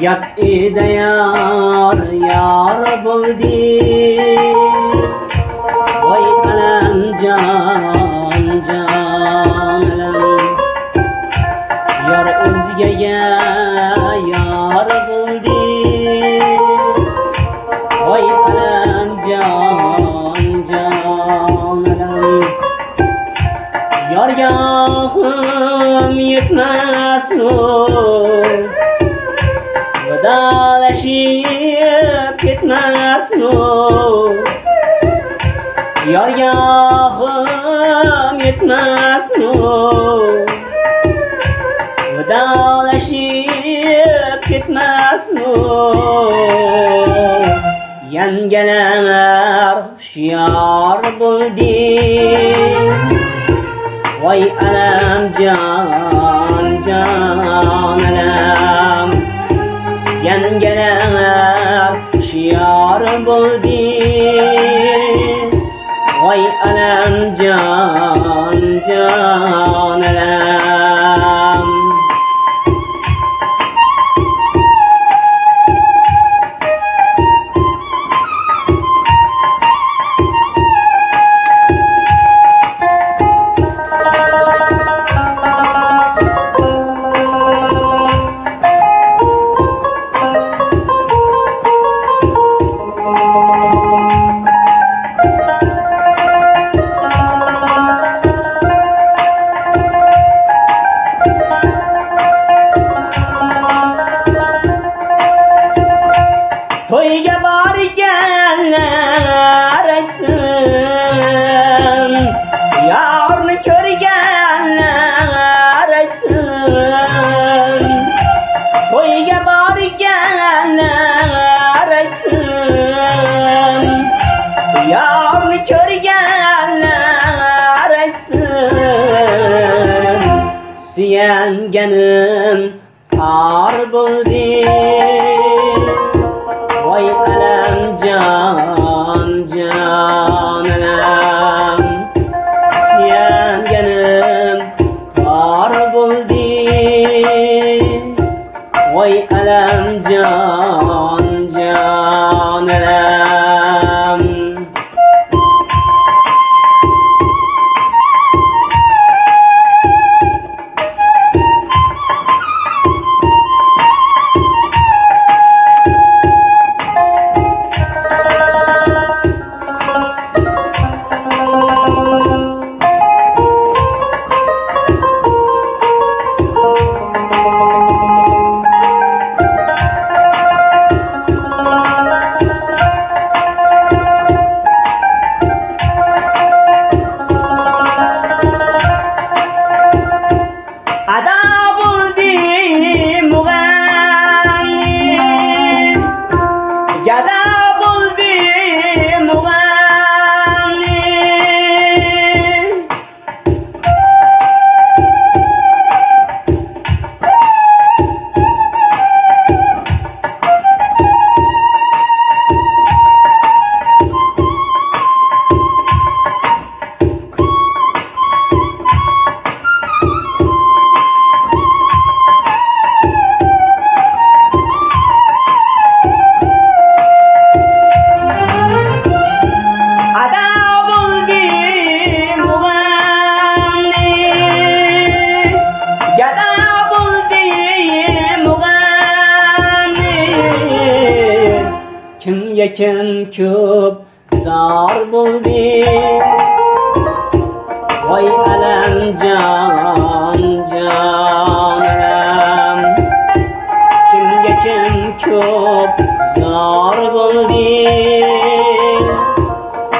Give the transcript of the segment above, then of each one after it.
gap edi yor yor bo'ldi voy anam jon jonim. Yar o'zgaga yor bo'ldi voy anam jon jonim. Yorga yetmas nur. sadolashib ketmasmi yorgohim yetmasmi vidolashib ketmasmu yangalamar hushyor bo'lding voy alam jon jon alam Yengeler şiar buldu Vay alem can can Suyanganim ar bo'ldi Vay alem can can Kimga kim ko'p zor bo'ldi Voy alam jon jon alam Kimga kim ko'p zor bo'ldi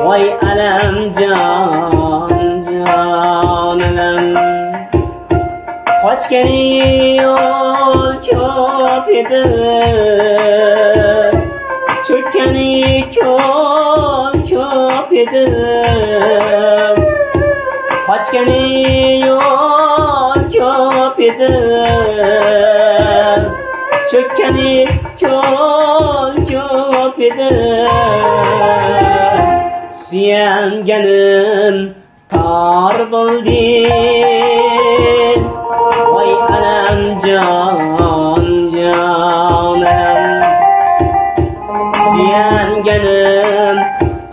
Voy alam jon jon alam Qochgani yo'l ko'p edi Cho'kkani ko'l ko'p edi Qochgani yo'l ko'p edi Cho'kkani ko'l ko'p edi Suyanganim tor bo'ldi Voy alam